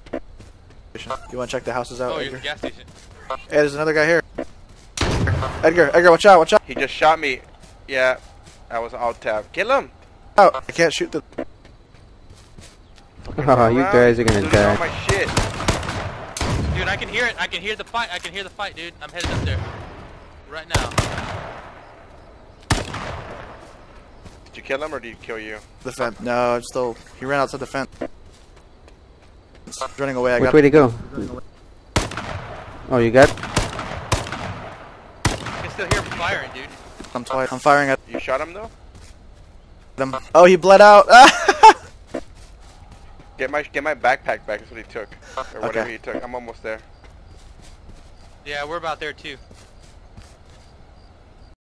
station. You want to check the houses out, Oh, you're Edgar? the gas station. Hey, there's another guy here. Edgar, Edgar, watch out, watch out! He just shot me. Yeah, I was out tab. Kill him. out. I can't shoot the. Oh, you guys are gonna looting die. my shit. Dude, I can hear it. I can hear the fight. I can hear the fight, dude. I'm headed up there. Right now. Did you kill him or did he kill you? The fence. No, I'm still. He ran outside the fence. He's running away. I Which got. way to go? Oh, you got? I can still hear him firing, dude. I'm, twi- I'm firing at You shot him though? them. Oh, he bled out. Get my get my backpack back. That's what he took, or whatever Okay. he took. I'm almost there. Yeah, we're about there too.